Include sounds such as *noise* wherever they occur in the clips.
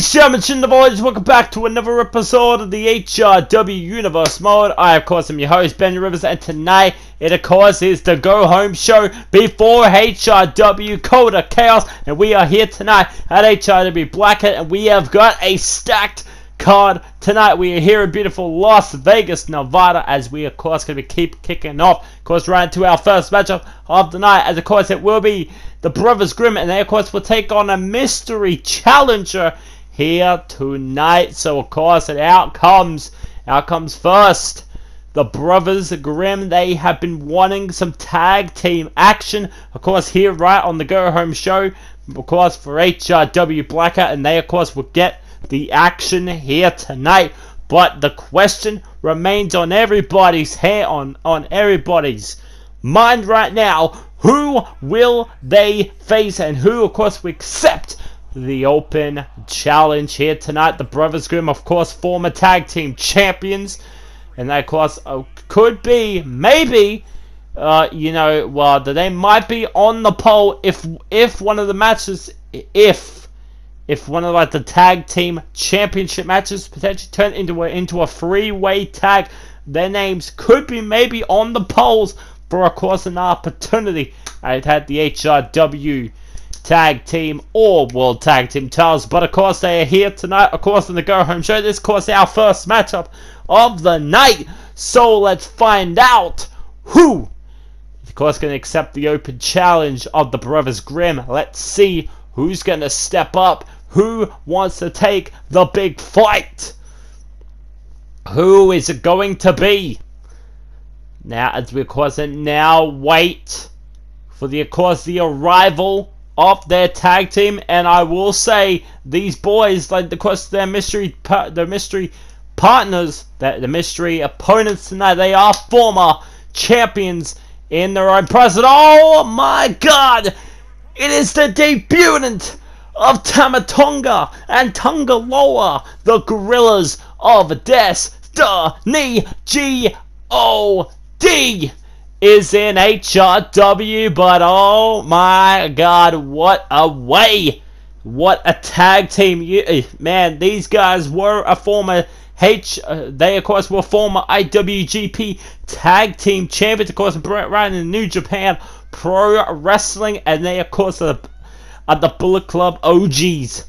Ladies and gentlemen, Shin the Voyage, welcome back to another episode of the HRW Universe Mode. I, of course, am your host, Ben Rivers, and tonight, it, of course, is the Go Home Show before HRW Code of Chaos, and we are here tonight at HRW Blackout, and we have got a stacked card tonight. We are here in beautiful Las Vegas, Nevada, as we, of course, going to keep kicking off. Of course, right into our first matchup of the night, as, of course, it will be the Brothers Grimm, and they, of course, will take on a mystery challenger here tonight. So, of course, it out comes, out comes first. The Brothers Grimm, they have been wanting some tag team action. Of course, here right on the Go Home Show, of course, for HRW Blackout, and they, of course, will get the action here tonight. But the question remains on everybody's hair, on, on everybody's mind right now. Who will they face and who, of course, will accept the open challenge here tonight? The Brothers Grimm, of course, former tag team champions. And that, of course, uh, could be, maybe, uh, you know, well, they might be on the pole if if one of the matches, if if one of like the tag team championship matches potentially turn into a into a three-way tag, their names could be maybe on the polls for of course an opportunity. I'd had the HRW tag team or world tag team titles, but of course they are here tonight. Of course in the go home show, this of course our first matchup of the night. So let's find out who of course going to accept the open challenge of the Brothers Grimm. Let's see who's going to step up. Who wants to take the big fight? Who is it going to be? Now, as we of course now wait for the of course the arrival of their tag team, and I will say these boys, like of course their mystery, their mystery partners, that the mystery opponents tonight, they are former champions in their own person. Oh my God! It is the debutant of Tamatonga and Tungaloa, the guerrillas of Destiny G O D is in HRW, but oh my god, what a way! What a tag team! You, eh, man, these guys were a former H. Uh, they of course were former IWGP Tag Team Champions, of course, right in New Japan Pro Wrestling, and they of course are, are the Bullet Club OGs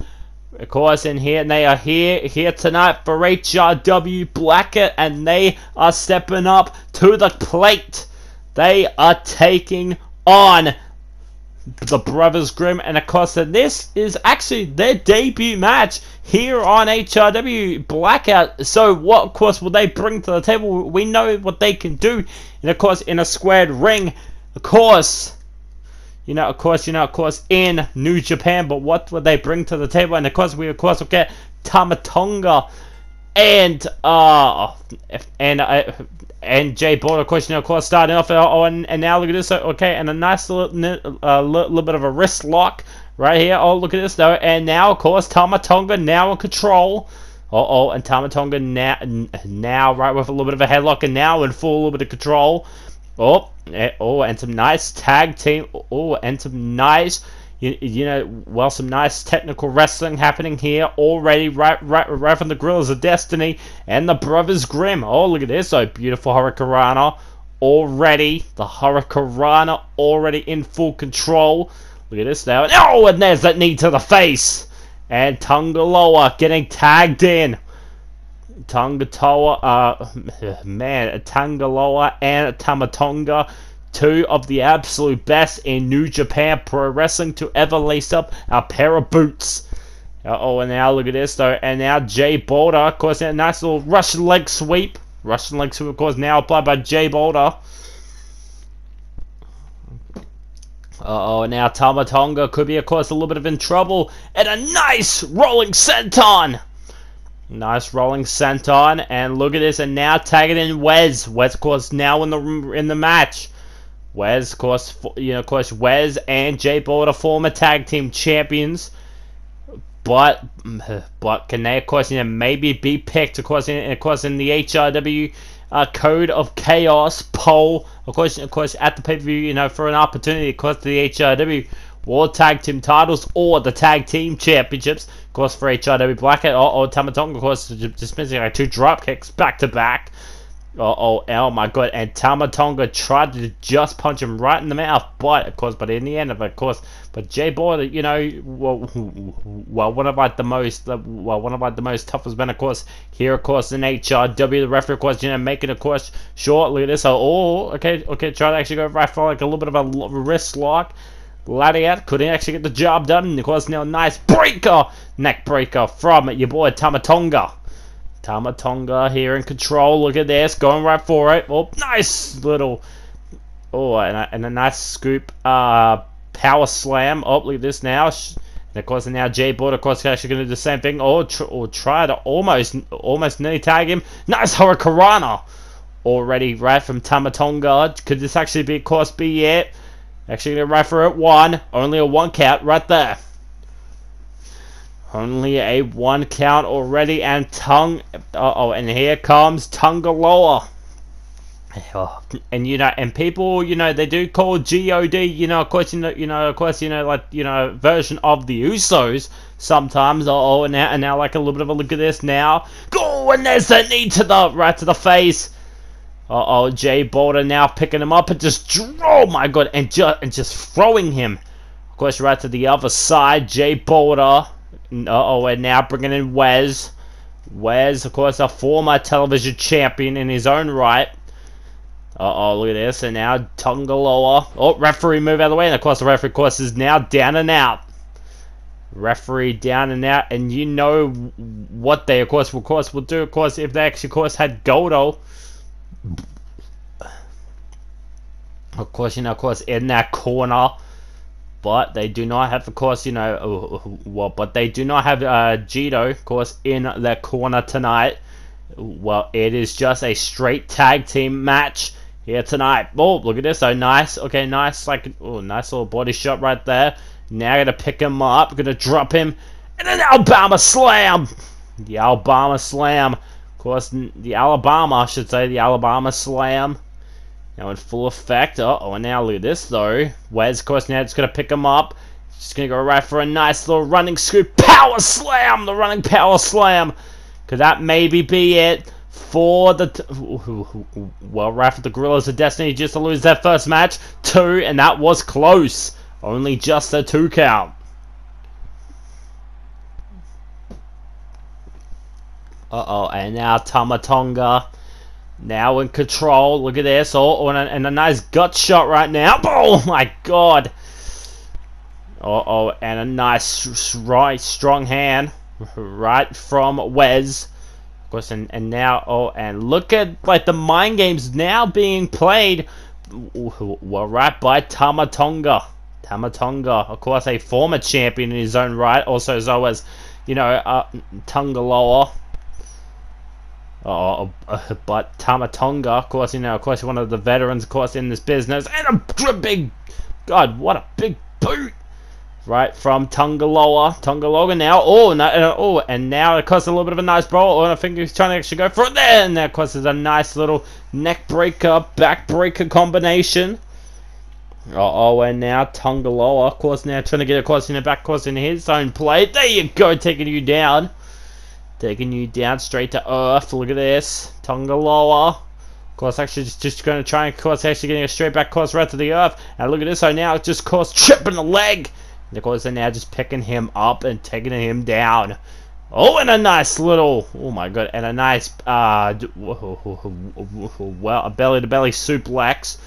of course, in here, and they are here here tonight for HRW Blackout, and they are stepping up to the plate. They are taking on the Brothers Grimm, and of course, this is actually their debut match here on HRW Blackout. So, what, of course, will they bring to the table? We know what they can do, and of course, in a squared ring, of course you know, of course, you know, of course, in New Japan, but what would they bring to the table? And of course, we of course will get Tamatonga and uh and uh, and Jay Boulder, course, of course, starting off. Now look at this. Okay, and a nice little uh, little bit of a wrist lock right here. Oh, look at this though. And now, of course, Tamatonga now in control. Uh oh, and Tamatonga now now right with a little bit of a headlock and now in full a little bit of control. Oh, eh, oh, and some nice tag team. Oh, and some nice, you, you know, well, some nice technical wrestling happening here already. Right, right, right from the Guerrillas of Destiny and the Brothers Grimm. Oh, look at this! Oh, beautiful Hurricanrana already. The Hurricanrana already in full control. Look at this now. Oh, and there's that knee to the face. And Tungaloa getting tagged in. Tongatoa, uh, *laughs* man, Tangaloa and Tamatonga, two of the absolute best in New Japan Pro Wrestling to ever lace up a pair of boots. Oh, and now look at this though, and now Jay Boulder, of course, a nice little Russian leg sweep. Russian leg sweep, of course, now applied by Jay Boulder. Uh oh, and now Tamatonga could be, of course, a little bit of in trouble. And a nice rolling senton! Nice rolling senton, and look at this, and now tagging in Wes. Wes, of course, now in the in the match. Wes, of course, you know, of course, Wes and Jay Boulder, former tag team champions. But, *sighs* but can they, of course, you know, maybe be picked, of course, in, of course, in the HRW uh, Code of Chaos poll, of course, of course, at the pay per view, you know, for an opportunity, of course, the HRW World Tag Team titles or the Tag Team Championships. Of course, for HRW Blackout or, or Tama of course, just missing like two drop kicks back to back. Oh, oh, oh my god, and Tamatonga tried to just punch him right in the mouth, but, of course, but in the end of course, but Jay Boulder, you know, well, well, one of like the most, uh, well, one of like the most toughest men, of course, here, of course, in HRW, the referee, of course, you know, making, of course, shortly this, oh, okay, okay, try to actually go right for like a little bit of a wrist lock, Lariat couldn't actually get the job done, and of course, now nice breaker, neck breaker from your boy Tama Tonga. Tama Tonga here in control. Look at this. Going right for it. Oh, nice little... Oh, and a, and a nice scoop uh, power slam. Oh, look at this now. And of course, now Jay Board, of course, actually going to do the same thing. Or, tr or try to almost, almost nearly tag him. Nice Hurricanrana. Already right from Tama Tonga. Could this actually be, of course, be it? Actually going to right for it. One. Only a one count right there. Only a one count already, and tongue. Uh oh, and here comes Tungaloa. And you know, and people, you know, they do call God, you know, of course, you know, you know, of course, you know, like, you know, version of the Usos sometimes. Oh, and now, and now, like a little bit of a look at this now. Go, and there's the knee to the right to the face. Uh oh, Jay Boulder now picking him up and just, oh my god, and just and just throwing him. Of course, right to the other side, Jay Boulder. Uh-oh, and now bringing in Wes. Wes, of course, a former television champion in his own right. Uh-oh, look at this. And now Tungaloa. Oh, referee move out of the way. And, of course, the referee, of course, is now down and out. Referee down and out. And you know what they, of course, of course, will do, of course, if they actually, of course, had Goldust. Of course, you know, of course, in that corner but they do not have, of course, you know, uh, well, but they do not have uh, Jito, of course, in their corner tonight. Well, it is just a straight tag team match here tonight. Oh, look at this. Oh, nice. Okay, nice. Like, oh, nice little body shot right there. Now gonna pick him up. Gonna drop him. And an Alabama slam. The Alabama slam. Of course, the Alabama, I should say, the Alabama slam. Now in full effect. Uh oh, and now look at this though. Wes, of course, now going to pick him up. Just going to go right for a nice little running scoop. Power slam! The running power slam. Could that maybe be it for the... well, right for the Guerrillas of Destiny just to lose their first match. Two, and that was close. Only just a two count. Uh-oh, and now Tama Tonga now in control. Look at this. Oh, oh and, a, and a nice gut shot right now. *laughs* Oh my god. Oh, oh, and a nice, right, strong hand *laughs* right from Wes. Of course, and, and now, oh, and look at, like, the mind games now being played, well, right by Tamatonga. Tamatonga, of course, a former champion in his own right, also as always, you know, uh, Tungaloa. Oh, uh, but Tama Tonga, of course, you know, of course, one of the veterans, of course, in this business, and a big, God, what a big boot, right from Tungaloa, Tungaloa now, oh, no, uh, oh, and now, of course, a little bit of a nice brawl, oh, and I think he's trying to actually go for it there, and there, of course, there's a nice little neck breaker, back breaker combination. Uh oh, and now Tungaloa, of course, now trying to get, of course, in the back, course, in his own plate. There you go, taking you down. Taking you down straight to earth. Look at this. Tungaloa. Of course, actually just, just going to try and, course, actually getting a straight back course right to the earth. And look at this. So now just, course, tripping the leg. And of course, they're now just picking him up and taking him down. Oh, and a nice little, oh my god, and a nice, uh, well, a belly-to-belly suplex.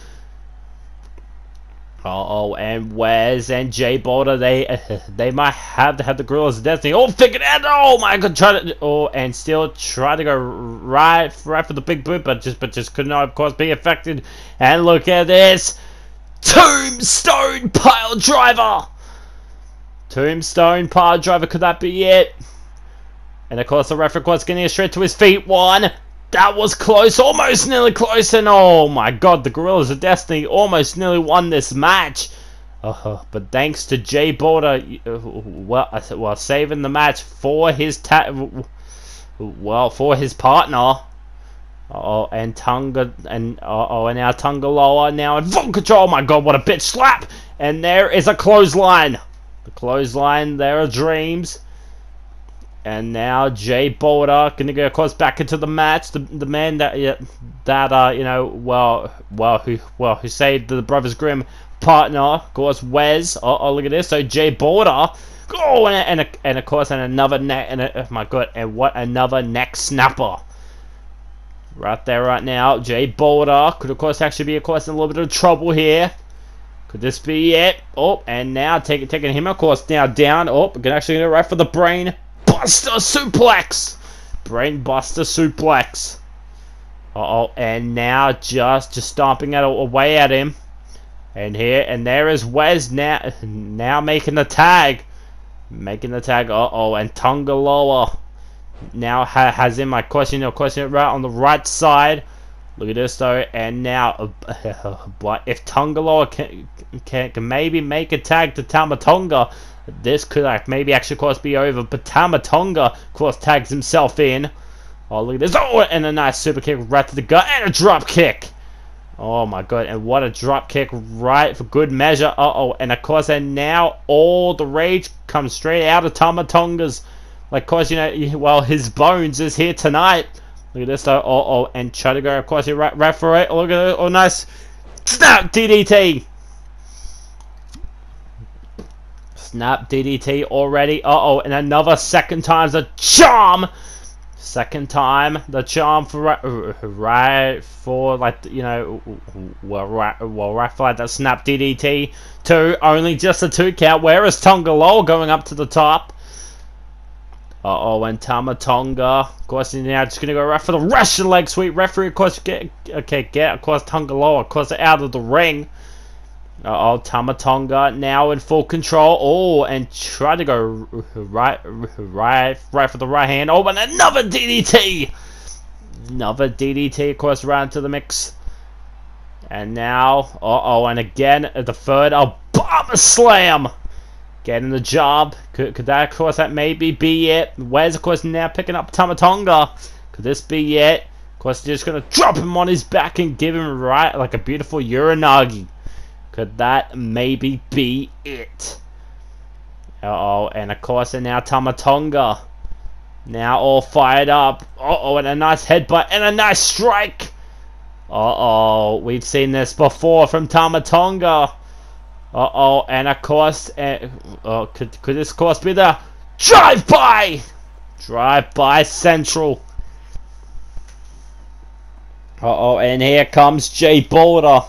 Oh, and Wes and Jay Boulder, they *laughs* they might have to have the Guerrillas of Destiny. Oh, figured out. Oh my God, try to oh, and still try to go right right for the big boot, but just but just could not, of course, be affected. And look at this, Tombstone Pile Driver. Tombstone Pile Driver, could that be it? And of course, the referee was getting straight to his feet. One, that was close, almost nearly close, and oh my god, the Guerrillas of Destiny almost nearly won this match. Uh, but thanks to Jay Boulder, uh, well, well, saving the match for his ta well, for his partner. Oh, and Tunga, and oh, and now Tungaloa now in full control. Oh my god, what a bitch slap! and there is a clothesline. The clothesline, there are dreams. And now Jay Boulder gonna go, of course, back into the match. The, the man that yeah, that uh you know well well who well who saved the Brothers Grimm partner, of course, Wes. Oh, oh look at this. So Jay Boulder. Oh, and, and, and of course, and another neck. And a, oh my god, and what another neck snapper. Right there, right now. Jay Boulder could, of course, actually be, of course, in a little bit of trouble here. Could this be it? Oh, and now taking taking him, of course, now down. Oh, can actually go right for the brain buster suplex. Brain buster suplex. Uh oh, and now just just stomping it away at him. And here and there is Wes now now making the tag. Making the tag. Uh oh, and Tonga Loa now ha has him. My question, your question right on the right side. Look at this though, and now, uh, *laughs* but if Tongaloa can, can, can maybe make a tag to Tamatonga, this could like maybe actually, course, be over. But Tamatonga, course, tags himself in. Oh, look at this! Oh, and a nice super kick right to the gut, and a drop kick. Oh my god, and what a drop kick right for good measure. Uh oh, and of course, and now all the rage comes straight out of Tamatonga's. Like, of course, you know, well, his bones is here tonight. Look at this though. Oh, oh, and try to go, of course, you right, right for it. Look at it. Oh, nice. Snap DDT. Snap DDT already. Uh oh, and another second time the charm. Second time the charm for right, right for like you know well right well right for that snap DDT two only just a two count. Where is Tonga Low going up to the top? Uh oh, and Tamatonga. Of course, now just gonna go right for the Russian leg sweep. Referee, of course, get okay, get of course Tonga Loa, of course, out of the ring. Uh oh, Tamatonga now in full control. Oh, and try to go right, right, right for the right hand. Oh, and another DDT. Another DDT, of course, right into the mix. And now, uh oh, and again the third, a bomb slam. Getting the job. Could, could that, of course, that maybe be it? Where's, of course, now picking up Tamatonga? Could this be it? Of course, just going to drop him on his back and give him right like a beautiful Uranage. Could that maybe be it? Uh oh and of course, and now Tamatonga. Now all fired up. Uh oh and a nice headbutt and a nice strike. Uh oh we've seen this before from Tamatonga. Uh oh, and of course, uh, uh, could could this course be the drive by? Drive by Central. Uh oh, and here comes Jay Boulder.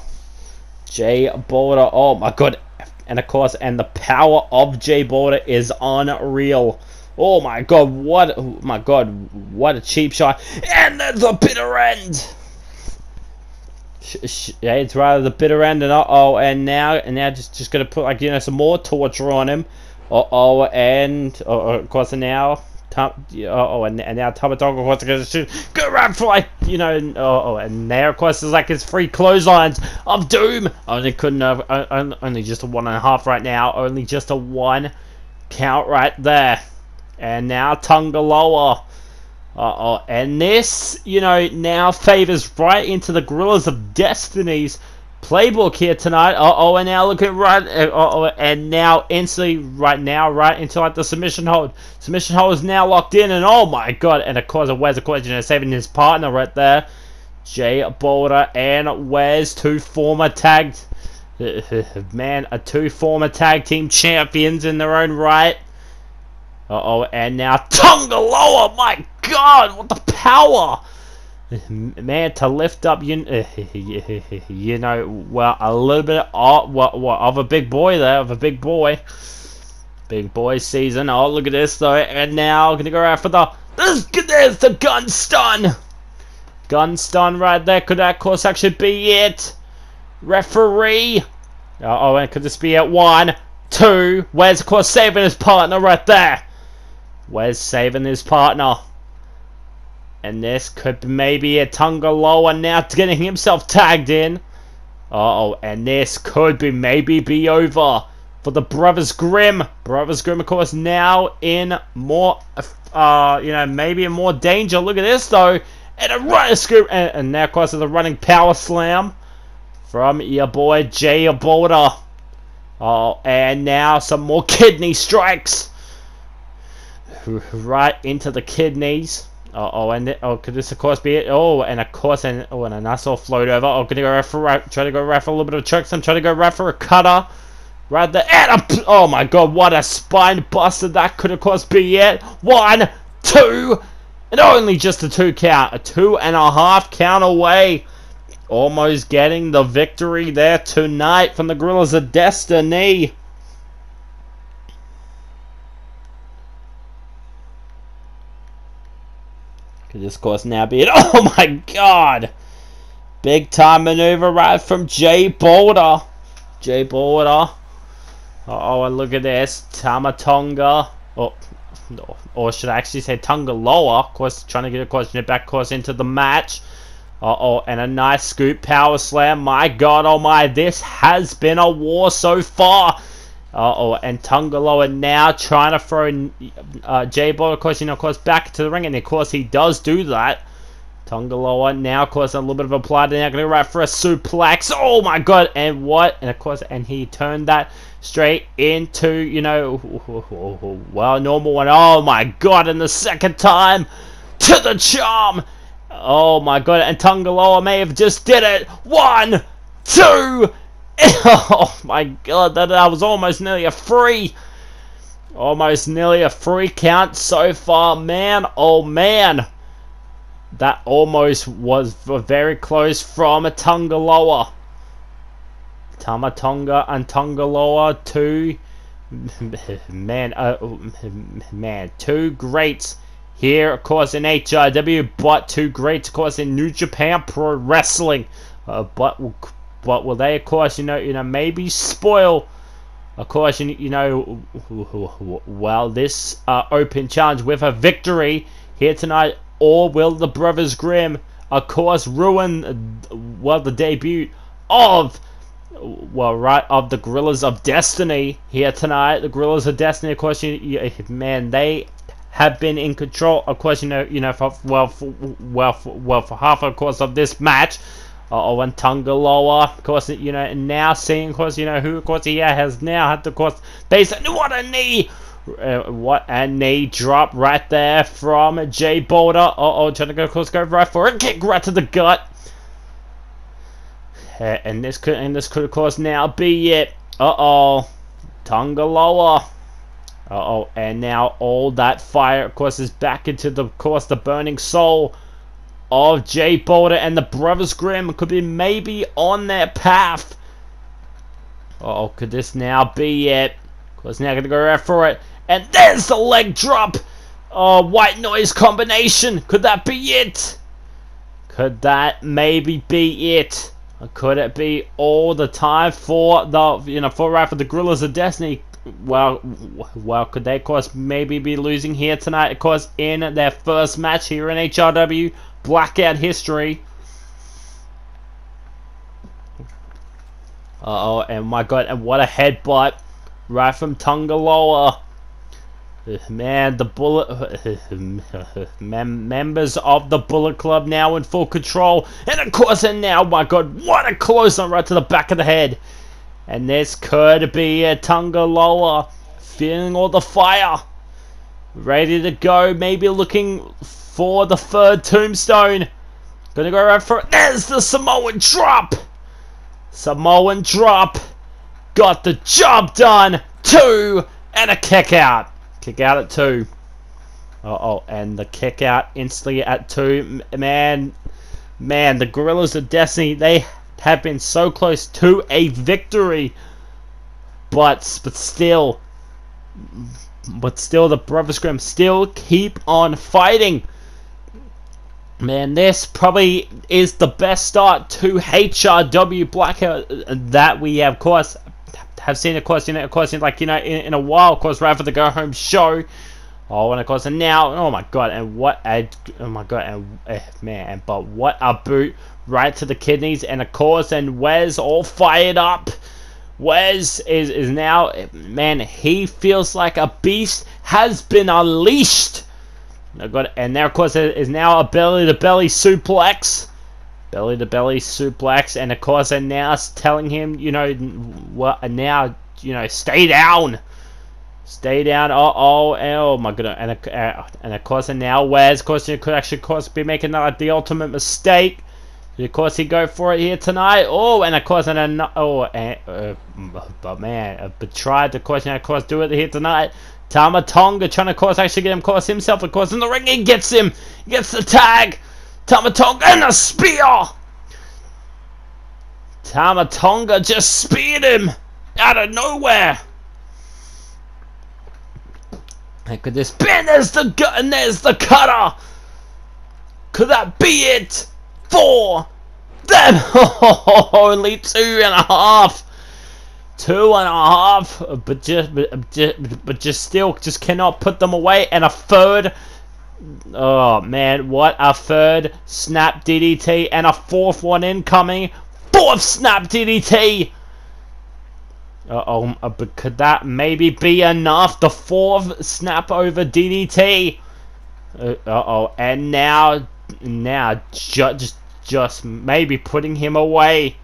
Jay Boulder. Oh my god, and of course, and the power of Jay Boulder is unreal. Oh my god, what? Oh my god, what a cheap shot! And the bitter end yeah, it's rather the bitter end, and uh oh, and now, and now just just gonna put like you know some more torture on him. Uh oh, and uh, of course now, uh oh, and, and now Tamatonga of course gonna shoot, go around for like you know, and, oh, and now of course is like his free clotheslines of doom. Only couldn't have only just a one and a half right now, only just a one count right there, and now Tonga lower. Uh-oh, and this, you know, now favors right into the Guerrillas of Destiny's playbook here tonight. Uh-oh, and now look at right, uh, uh-oh, and now instantly, right now, right into like the submission hold. Submission hold is now locked in, and oh my god, and of course, Wes, of course, you saving his partner right there. Jay Boulder and Wes, two former tag, *laughs* man, a two former tag team champions in their own right. Uh-oh, and now Tonga Loa, my god, what the power! Man, to lift up, you, *laughs* you know, well, a little bit of, what, what, of a big boy there, of a big boy. Big boy season. Oh, look at this, though. And now, gonna go for the, this, there's the gun stun! Gun stun right there. Could that, course, actually be it? Referee! Uh oh, and could this be it? One, two. Where's, of course, saving his partner right there? Where's saving his partner? And this could be maybe a Tonga Loa now getting himself tagged in. Uh oh, and this could be maybe be over for the Brothers Grimm. Brothers Grimm, of course, now in more, uh, you know, maybe in more danger. Look at this, though. And a running scoop. And, and now, of course, the running power slam from your boy Jay Boulder. Oh, and now some more kidney strikes. *laughs* Right into the kidneys. Oh, oh and it, oh, could this of course be it? Oh, and of course, and oh, and a nice little float over. Oh, gonna go for try to go right for a little bit of choke. I'm trying to go right for a cutter. Right there, and a, oh my god, what a spine buster that could of course be it. One, two, and only just a two count, a two and a half count away. Almost getting the victory there tonight from the Guerrillas of Destiny. Could this course now be it? *laughs* Oh my god! Big time maneuver right from Jay Boulder. Jay Boulder. Uh oh, and look at this. Tamatonga. Oh. Or should I actually say Tonga Lower? Of course, trying to get a course, question back course into the match. Uh-oh, and a nice scoop power slam. My god, oh my, this has been a war so far. Uh-oh, and Tungaloa now trying to throw uh, J-Ball, of course, you know, of course, back to the ring, and of course he does do that. Tungaloa now, of course, a little bit of a plot, and now going to go right for a suplex. Oh my god, and what? And of course, and he turned that straight into, you know, *laughs* well, normal one. Oh my god, and the second time to the charm. Oh my god, and Tungaloa may have just did it. One, two, *laughs* oh my god, that, that was almost nearly a free. Almost nearly a free count so far, man. Oh man. That almost was very close from a Tungaloa. Tamatonga and Tungaloa, two *laughs* man, uh, *laughs* man, two greats here, of course, in HIW, but two greats, of course, in New Japan Pro Wrestling. Uh, but but will they, of course, you know, you know, maybe spoil, of course, you, you know, well, this uh, open challenge with a victory here tonight, or will the Brothers Grimm, of course, ruin, well, the debut of well, right, of the Guerrillas of Destiny here tonight. The Guerrillas of Destiny, of course, you, you, man, they have been in control. Of course, you know, you know, for well, for, well, for, well, for half, of course, of this match. Uh, oh, and Tungaloa, of course, you know, and now seeing, of course, you know, who, of course, he has now had, to, of course, basically, what a knee! Uh, what a knee drop right there from Jay Boulder. Uh oh, trying to go, of course, go right for a kick right to the gut. Uh, and this could, and this could, of course, now be it. Uh oh, Tungaloa. Uh-oh, and now all that fire, of course, is back into the, of course, the burning soul of Jay Boulder and the Brothers Grimm could be maybe on their path. Uh oh, could this now be it? Of course, now gonna go right for it. And there's the leg drop! Oh, white noise combination! Could that be it? Could that maybe be it? Or could it be all the time for the, you know, for right for the Guerrillas of Destiny? well, well, could they, of course, maybe be losing here tonight? Of course, in their first match here in HRW Blackout history. Uh oh, and my god, and what a headbutt right from Tungaloa. Man, the Bullet *laughs* mem members of the Bullet Club now in full control, and of course, and now, my God, what a close on right to the back of the head. And this could be a Tungaloa feeling all the fire. Ready to go, maybe looking for the third tombstone. Gonna go right for it. There's the Samoan drop! Samoan drop. Got the job done. Two and a kick out. Kick out at two. Uh oh, and the kick out instantly at two. Man, man, the Gorillas of Destiny, they have been so close to a victory. But but still but still the Brothers Grimm still keep on fighting. Man, this probably is the best start to HRW Blackout uh, uh, that we have, of course, have seen, of course, you know, of course, in, like, you know, in, in a while, of course, right for the go home show. Oh, and of course, and now, oh my god, and what a, oh my god, and uh, man, but what a boot right to the kidneys, and of course, and Wes all fired up. Wes is, is now, eh, man, he feels like a beast has been unleashed. God, and now of course, it is now a belly to belly suplex. Belly to belly suplex, and of course, and now telling him, you know, what, now you know, stay down. Stay down. Oh, oh, oh my goodness. And, uh, and of course, and now Wes, of course, could actually, of course, be making like the ultimate mistake. Of course, he go for it here tonight. Oh, and of course, and then, oh, and, uh, but man, uh, but tried, course, and of course, do it here tonight. Tama Tonga trying to, of course, actually get him, of course, himself, of course, in the ring. He gets him. He gets the tag. Tama Tonga and a spear. Tama Tonga just speared him out of nowhere. Look at this. Ben, there's the gut and there's the cutter. Could that be it? Four. Then *laughs* only two and a half. Two and a half, but just, but just, but just still, just cannot put them away. And a third. Oh man, what a third snap DDT and a fourth one incoming. Fourth snap DDT. Uh oh, but could that maybe be enough? The fourth snap over DDT. Uh oh, and now, now just, just maybe putting him away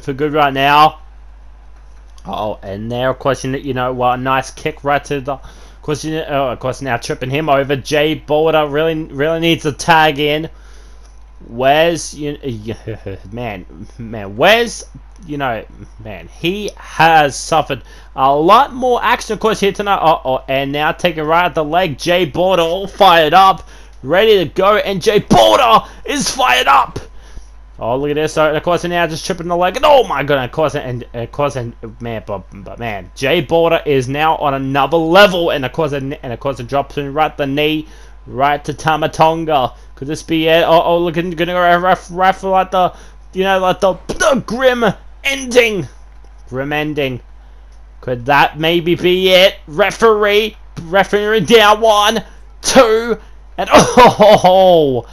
for good right now. Oh, and there, of course, you know, well, a nice kick right to the. Course, oh, of course, now tripping him over. Jay Boulder really, really needs a tag in. Where's you, *laughs* man, man, where's you know, man, he has suffered a lot more action, of course, here tonight. Uh oh, and now taking right at the leg, Jay Boulder all fired up, ready to go, and Jay Boulder is fired up. Oh, look at this! So, of course, now just tripping the leg, and oh my god! Of course, and of course, and man, but, but man, Jay Boulder is now on another level, and of course, and, and of course, it drops him right the knee, right to Tamatonga. Could this be it? Oh, oh, looking, gonna go ref, ref like the, you know, like the, the grim ending. Grim ending. Could that maybe be it? Referee. Referee down one, two, and *laughs* oh,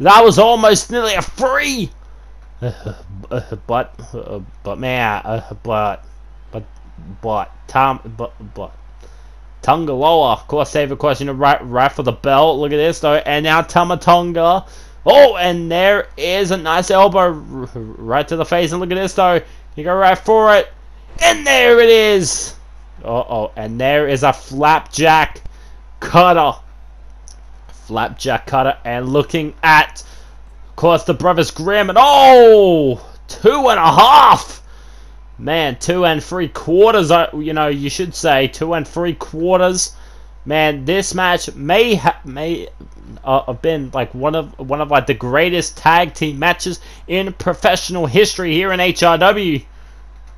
that was almost nearly a free. but, but man, uh, but, but, but, Tom, but, but. Tungaloa, course, save a question right, right for the belt. Look at this, though. And now Tamatonga. Oh, and there is a nice elbow right to the face. And look at this, though. You go right for it. And there it is. Uh-oh. And there is a flapjack cutter. Flapjack cutter. And looking at, of course, the Brothers Grimm. And oh! Two and a half! Man, two and three quarters, uh, you know, you should say. Two and three quarters. Man, this match may have may uh, have been like one of one of like the greatest tag team matches in professional history here in HRW.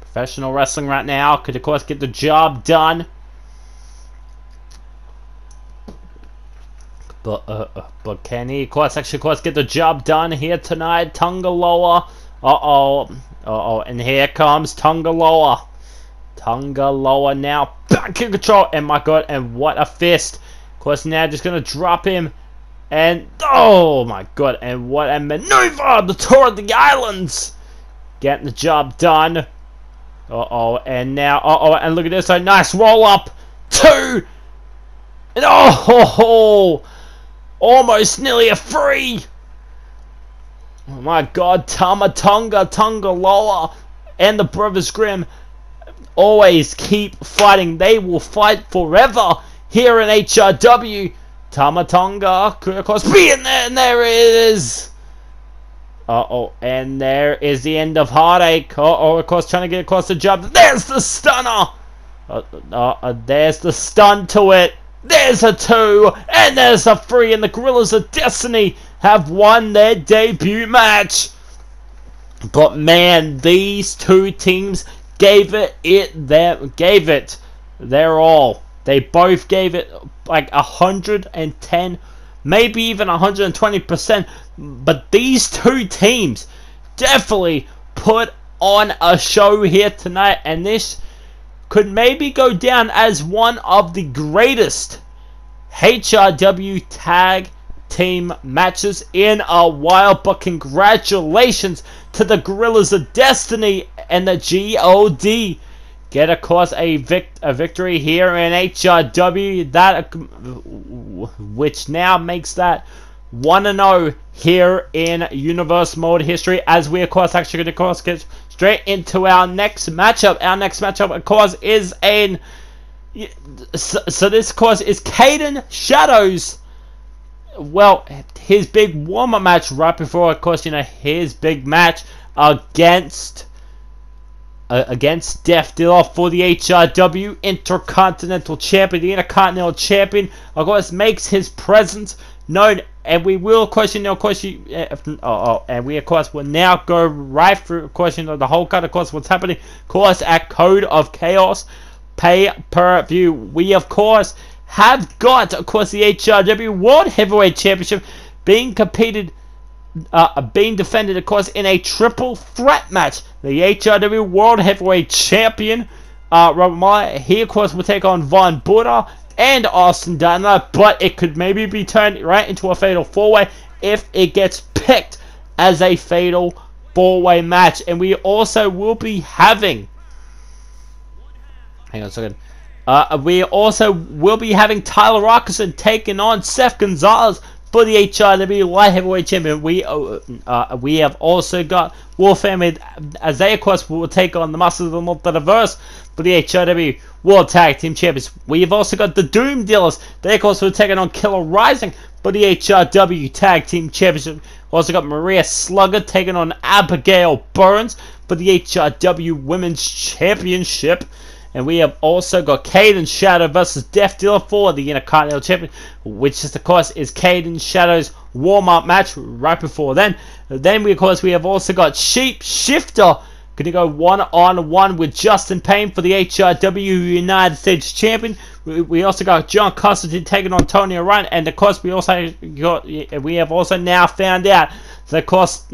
Professional wrestling right now could of course get the job done. But uh, uh but of course actually course get the job done here tonight? Tungaloa. Uh oh. Uh oh. And here comes Tungaloa. Tungaloa now back in control. And my god, and what a fist. Course now just gonna drop him and, oh my god, and what a maneuver! The Tour of the Islands! Getting the job done. Uh-oh, and now, uh-oh, and look at this, a nice roll-up! Two! And oh, almost nearly a free! Oh my god, Tamatonga, Tonga Tonga Loa, and the Brothers Grimm always keep fighting. They will fight forever here in HRW. Of course be in there, and there it is. Uh oh, and there is the end of Heartache. Uh oh, of course, trying to get across the job. There's the stunner. Uh, uh, uh, there's the stun to it. There's a two, and there's a three, and the Guerrillas of Destiny have won their debut match. But man, these two teams gave it it their gave it their all. They both gave it like 110, maybe even 120%. But these two teams definitely put on a show here tonight, and this could maybe go down as one of the greatest HRW tag team matches in a while. But congratulations to the Guerrillas of Destiny and the GOD get across a, vic a victory here in HRW, that which now makes that 1 0 here in Universe Mode history. As we, of course, actually going to, course, get straight into our next matchup. Our next matchup, of course, is in. So, so this, course, is Kaden Shadows. Well, his big warm up match right before, of course, you know, his big match against uh, against Death Dealer for the HRW Intercontinental Champion. The Intercontinental Champion, of course, makes his presence known, and we will, question course, question. of uh, oh, oh, and we, of course, will now go right through, of you know, the whole cut, of course, what's happening, of course, at Code of Chaos pay per view. We, of course, have got, of course, the HRW World Heavyweight Championship being competed uh, being defended, of course, in a triple threat match. The HRW World Heavyweight Champion, uh, Robert Meyer, he, of course, will take on Von Buddha and Austin Dana, but it could maybe be turned right into a fatal four way if it gets picked as a fatal four way match. And we also will be having. Hang on a second. Uh, we also will be having Tyler Rockerson taking on Seth Gonzalez for the HRW Light Heavyweight Champion, we uh, uh, we have also got they of course will take on the Masters of the Multiverse for the HRW World Tag Team Champions. We have also got the Doom Dealers. They of course will take on Killer Rising for the HRW Tag Team Championship. Also got Maria Slugger taking on Abigail Burns for the HRW Women's Championship. And we have also got Kaden Shadow versus Death Dealer for the Intercontinental Champion, which is, of course is Kaden Shadow's warm-up match right before then. Then we of course we have also got Sheep Shifter gonna go one on one with Justin Payne for the HRW United States Champion. We also got John Constantine taking on Tony Ryan, and of course we also got we have also now found out that of course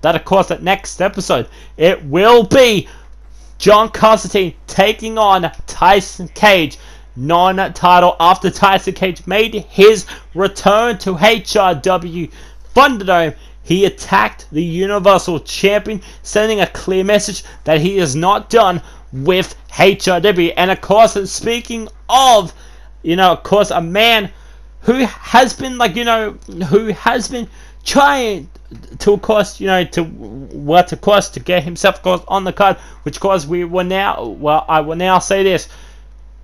that of course that next episode it will be John Constantine taking on Tyson Cage non-title after Tyson Cage made his return to HRW Thunderdome. He attacked the Universal Champion, sending a clear message that he is not done with HRW. And of course, speaking of, you know, of course, a man who has been like, you know, who has been trying to of course you know to what of course to get himself course on the card which of course we will now well I will now say this.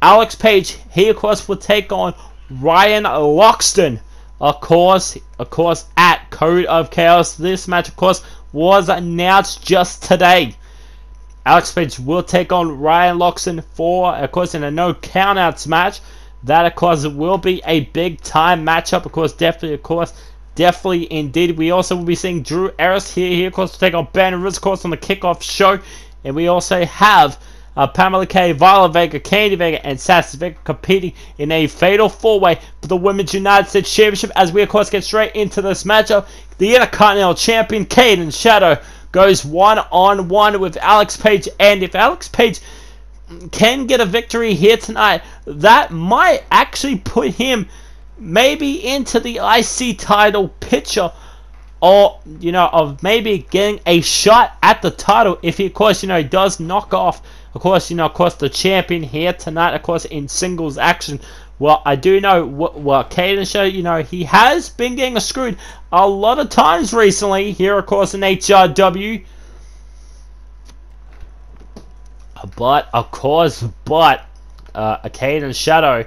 Alex Page he of course will take on Ryan Loxton. Of course of course at Code of Chaos. This match of course was announced just today. Alex Page will take on Ryan Loxton for of course in a no countouts match. That of course will be a big time matchup. Of course definitely of course Definitely, indeed. We also will be seeing Drew Ellis here, here, of course, to take on of course, on the kickoff show. And we also have uh, Pamela Kay, Viola Vega, Candy Vega, and Sassy Vega competing in a fatal four-way for the Women's United States Championship. As we, of course, get straight into this matchup, the Intercontinental Champion, Kaden Shadow, goes one-on-one with Alex Page. And if Alex Page can get a victory here tonight, that might actually put him maybe into the IC title picture or you know of maybe getting a shot at the title if he of course you know does knock off of course you know of course the champion here tonight of course in singles action. Well I do know what well Kaden show you know he has been getting screwed a lot of times recently here of course in HRW but of course but uh, Kaden Shadow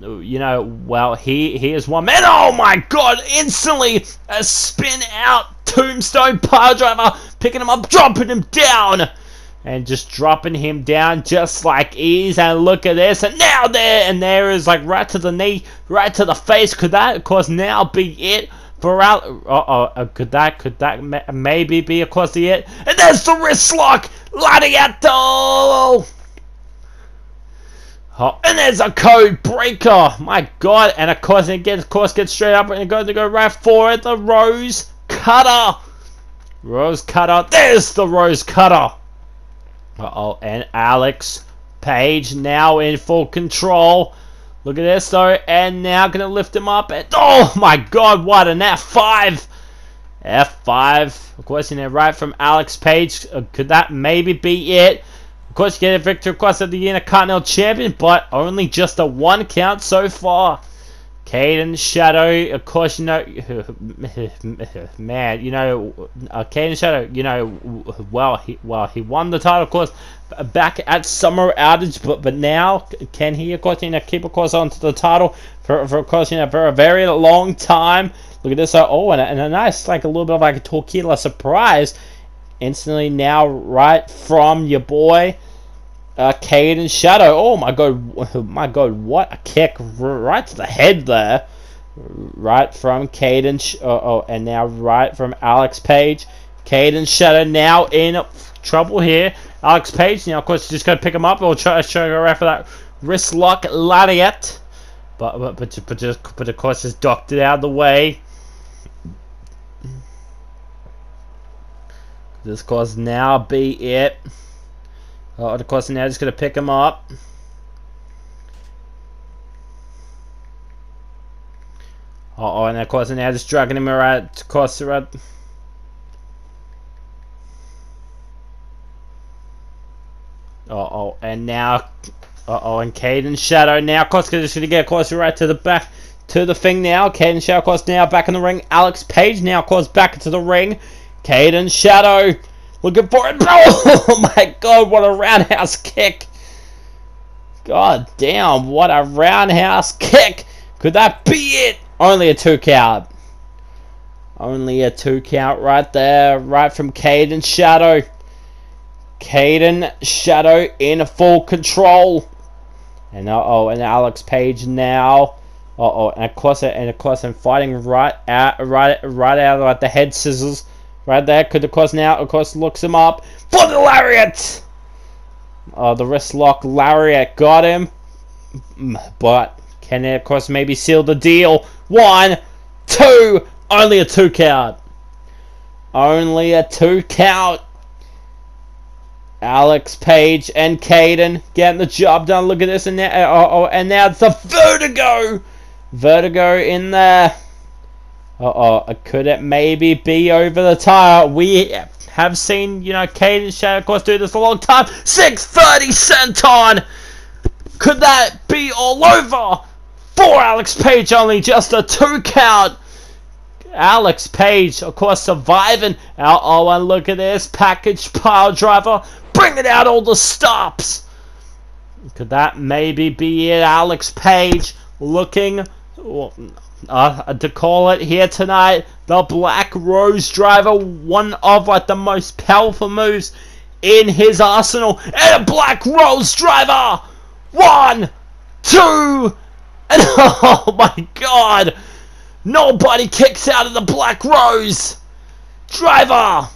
you know, well, he he is one man. Oh my God! Instantly a spin out tombstone power driver, picking him up, dropping him down, and just dropping him down just like ease. And look at this, and now there, and there is like right to the knee, right to the face. Could that, of course, now be it? For out, uh, uh, could that, could that maybe be, course, the it? And there's the wrist lock, Latiato! Oh, and there's a code breaker. My God! And of course, it gets, of course, gets straight up and goes to go right for it. The rose cutter. Rose cutter. There's the rose cutter. Uh oh, and Alex Page now in full control. Look at this though, and now gonna lift him up. And oh my God! What an F5. F5. Of course, in there right from Alex Page. Uh, could that maybe be it? Course, you get a victory, course, of the Intercontinental Champion, but only just a one count so far. Kaden Shadow, of course, you know, *laughs* man, you know, uh, Kaden Shadow, you know, well, he well he won the title, of course, back at Summer Outage, but but now can he, of course, you know, keep of course onto the title for, for of course, you know, for a very long time. Look at this, uh, oh, and a, and a nice, like a little bit of like a Torquila surprise, instantly now right from your boy. Uh, Kaden Shadow. Oh my god, *laughs* my god, what a kick right to the head there. Right from Kaden, oh, oh, and now right from Alex Page. Kaden Shadow now in trouble here. Alex Page, now of course, just going to pick him up We'll try to go right for that wrist lock lariat. But, but, but, but, just, but of course, docked it out of the way. This course now be it. Oh, of course, now just going to pick him up. Uh oh, and of course, now just dragging him right across the right. Uh oh, and now. Uh oh, and Kaden Shadow now, of course, just to get closer right to the back to the thing now. Kaden Shadow, of course, now back in the ring. Alex Page now, of course, back into the ring. Kaden Shadow. Looking for it. *laughs* Oh my god, what a roundhouse kick. God damn, what a roundhouse kick. Could that be it? Only a two count. Only a two count right there, right from Kaden Shadow. Kaden Shadow in full control. And uh oh, and Alex Page now. Uh oh, and of course, and of course, I'm fighting right out, right, right out like the head scissors. Right there, could of course now, of course, looks him up for the lariat. Uh, the wrist lock lariat got him, but can it, of course, maybe seal the deal? One, two, only a two count. Only a two count. Alex Page and Kaden getting the job done. Look at this, and now, uh, oh, and now it's the Vertigo. Vertigo in there. Uh-oh, could it maybe be over the tire? We have seen, you know, Kaden Shadow, course, do this a long time. 630 Senton! Could that be all over? For Alex Page, only just a two count. Alex Page, of course, surviving. Oh, and look at this. Package pile driver. Bringing out all the stops. Could that maybe be it? Alex Page looking... uh, to call it here tonight, the Black Rose Driver, one of like the most powerful moves in his arsenal, and a Black Rose Driver! One, two, and *laughs* oh my god! Nobody kicks out of the Black Rose! Driver!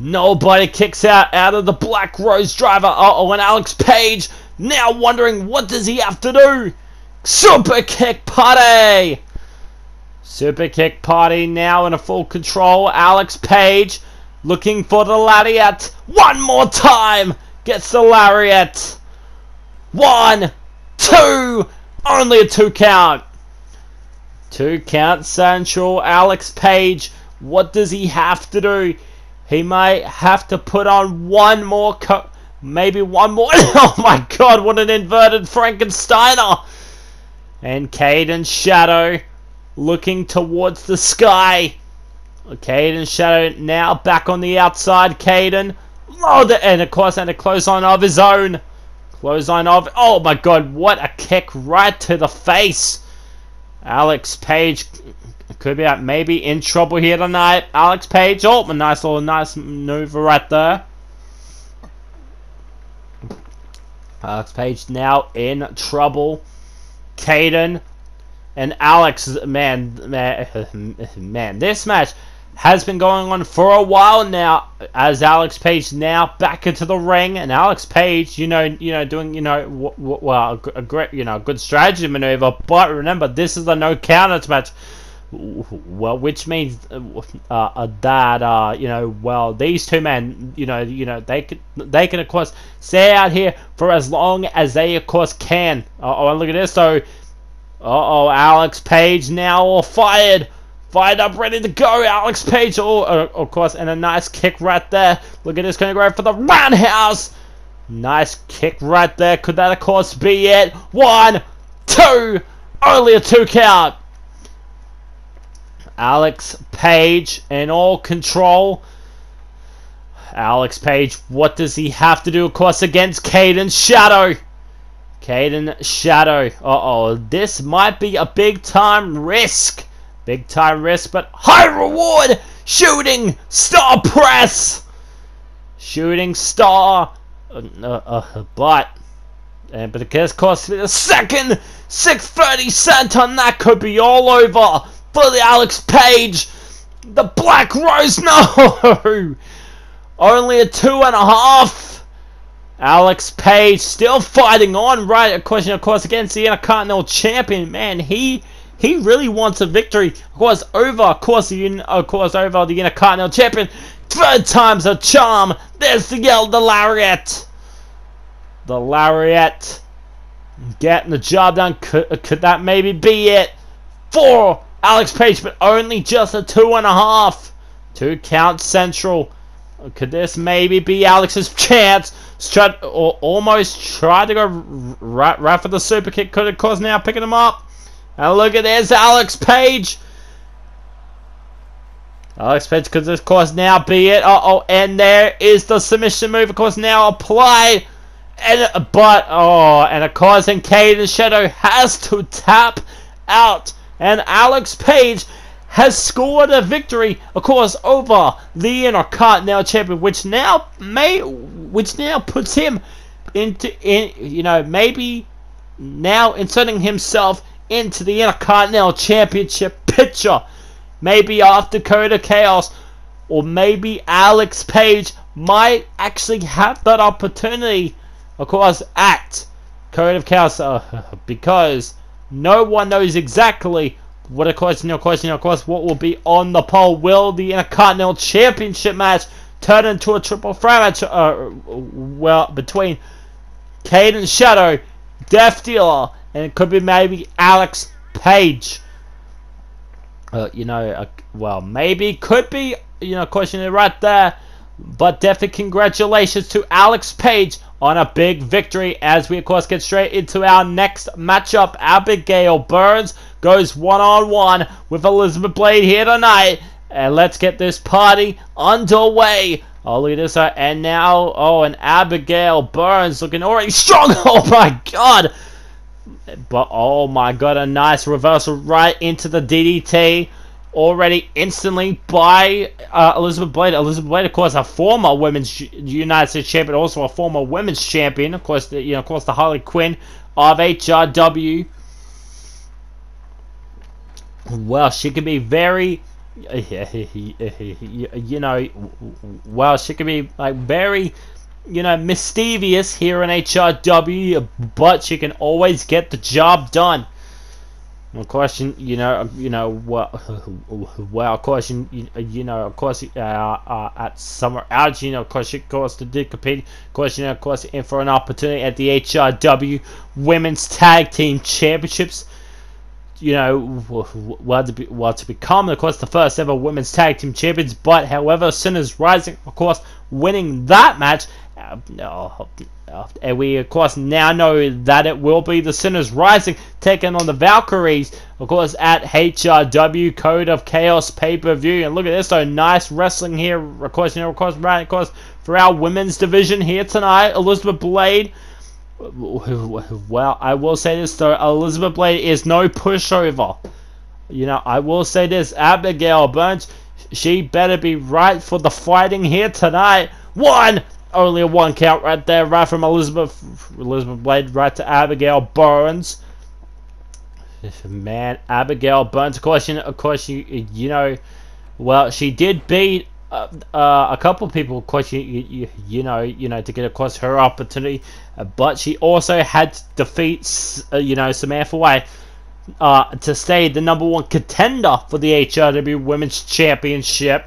Nobody kicks out out of the Black Rose Driver. Uh oh, and Alex Page now wondering what does he have to do? Super Kick Party! Super Kick Party now in a full control. Alex Page looking for the lariat. One more time! Gets the lariat. One, two, only a two count. Two count central. Alex Page, what does he have to do? He might have to put on one more maybe one more. *laughs* oh my god, what an inverted Frankensteiner! And Kaden Shadow looking towards the sky. Kaden Shadow now back on the outside. Kaden. Oh, the, and of course, and a close line of his own. Close line of. Oh my god, what a kick right to the face. Alex Page could be out maybe in trouble here tonight. Alex Page. Oh, a nice little nice maneuver right there. Alex Page now in trouble. Kaden, and Alex. Man, man, *laughs* man, this match has been going on for a while now. As Alex Page now back into the ring, and Alex Page, you know, you know, doing, you know, well, a great, you know, good strategy maneuver. But remember, this is a no counter match well, which means uh, uh, that uh, you know, well, these two men, you know, you know, they can they can of course stay out here for as long as they of course can. oh, look at this. So, uh oh, Alex Page now all fired, fired up, ready to go. Alex Page, oh, uh, of course, and a nice kick right there. Look at this, to go for the roundhouse. Nice kick right there. Could that of course be it? One, two. Only a two count. Alex Page in all control. Alex Page, what does he have to do, of course, against Kaden Shadow? Kaden Shadow. Uh-oh, this might be a big-time risk. Big-time risk, but high reward! Shooting Star Press! Shooting Star... Uh, uh, uh, but... Uh, but it gets cost a second! 630 Senton that could be all over for the Alex Page! The Black Rose, no! *laughs* Only a two and a half! Alex Page still fighting on, right? A question, of course, against the Intercontinental Champion. Man, he he really wants a victory. Of course, over, of course, the, of course, over the Intercontinental Champion. Third time's a charm. There's the yell, the Lariat. The Lariat. Getting the job done. Could, could that maybe be it? For Alex Page, but only just a two and a half. Two count central. Could this maybe be Alex's *laughs* chance? Strut, or almost tried to go right, right for the super kick. Could it cause now picking him up? And look at this, Alex Page. Alex Page could of course now be it. Uh oh, and there is the submission move, of course, now applied. And but oh, and of course, and Kaden Shadow has to tap out, and Alex Page has scored a victory, of course, over the Intercontinental Champion, which now may, which now puts him into, in, you know, maybe now inserting himself into the Intercontinental Championship picture. Maybe after Code of Chaos, or maybe Alex Page might actually have that opportunity, of course, at Code of Chaos, uh, *laughs* because no one knows exactly what a question, of course, of course, what will be on the poll? Will the Intercontinental Championship match turn into a triple threat match? Uh, well, between Kaden Shadow, Death Dealer, and it could be maybe Alex Page. Uh, you know, uh, well, maybe, could be, you know, question right there. But definitely congratulations to Alex Page on a big victory as we, of course, get straight into our next matchup. Abigail Burns goes one-on-one with Elizabeth Blade here tonight. And let's get this party underway. Oh, look at this. And now, oh, and Abigail Burns looking already *laughs* strong. Oh, my God. But, oh, my God, a nice reversal right into the DDT already instantly by uh, Elizabeth Blade. Elizabeth Blade, of course, a former women's United States champion, also a former women's champion. Of course, the, you know, of course, the Harley Quinn of HRW. Well, she can be very, *laughs* you know, well, she can be like very, you know, mischievous here in HRW, but she can always get the job done. Of course, you know, you know, well, *laughs* well, of course, you, you know, of course, uh, uh, at summer out, you know, of course, of course, to did compete, of course, you know, of course, in for an opportunity at the HRW Women's Tag Team Championships. You know, well to, be, well, to become, of course, the first ever women's tag team champions. But, however, Sinners Rising, of course, winning that match. Uh, and we, of course, now know that it will be the Sinners Rising taking on the Valkyries, of course, at HRW Code of Chaos pay-per-view. And look at this, though, nice wrestling here, of course, you know, of course, right, of course, for our women's division here tonight, Elizabeth Blade. Well, I will say this, though, Elizabeth Blade is no pushover. You know, I will say this, Abigail Burns, she better be right for the fighting here tonight. One, only a one count right there, right from Elizabeth Elizabeth Blade right to Abigail Burns. Man, Abigail Burns. Of course, you know, of course, you you know, well, she did beat uh, uh, a couple of people. Of course, you, you you know you know to get across her opportunity, but she also had to defeat uh, you know Samantha Way. Uh, to stay the number one contender for the HRW Women's Championship.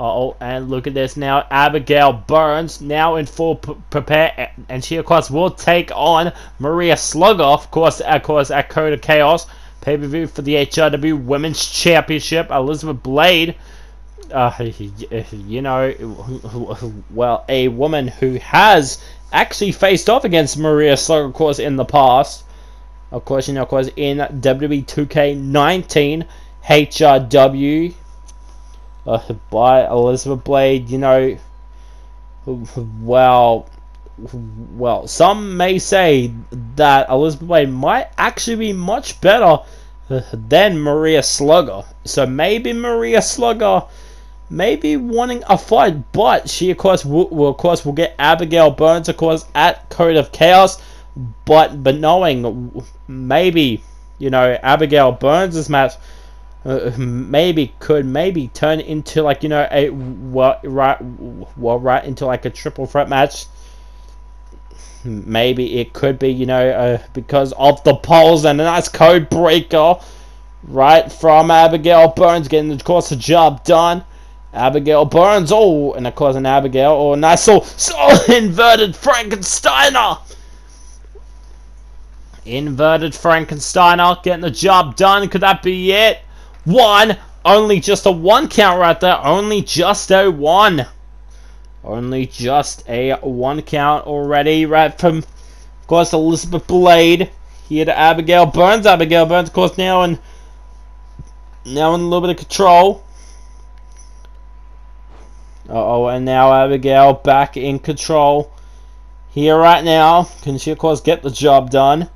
Oh, and look at this now. Abigail Burns now in full prepare, and she of course will take on Maria Slugger, of course, of course, at Code of Chaos pay per view for the HRW Women's Championship. Elizabeth Blade, uh, *laughs* you know, well, a woman who has actually faced off against Maria Slugger, of course, in the past. Of course, you know, of course, in WWE 2K19 HRW uh, by Elizabeth Blade, you know, well, well, some may say that Elizabeth Blade might actually be much better than Maria Slugger. So maybe Maria Slugger maybe wanting a fight, but she of course will, will, of course will get Abigail Burns of course at Code of Chaos, but but knowing maybe you know Abigail Burns' match uh, maybe could maybe turn into like you know a well right well right into like a triple threat match. Maybe it could be you know uh, because of the polls and a nice code breaker, right from Abigail Burns getting of course the job done. Abigail Burns, oh, and of course an Abigail, oh, nice little so *laughs* inverted Frankensteiner. Inverted Frankensteiner getting the job done. Could that be it? One. Only just a one count right there. Only just a one. Only just a one count already. Right from, of course, Elizabeth Blade. Here to Abigail Burns. Abigail Burns, of course, now in, now in a little bit of control. Uh oh, and now Abigail back in control. Here right now. Can she, of course, get the job done?